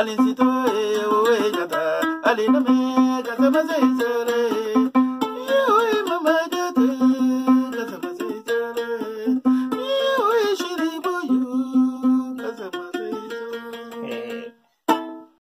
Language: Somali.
alinsitoo ee oo eenyata alinamee.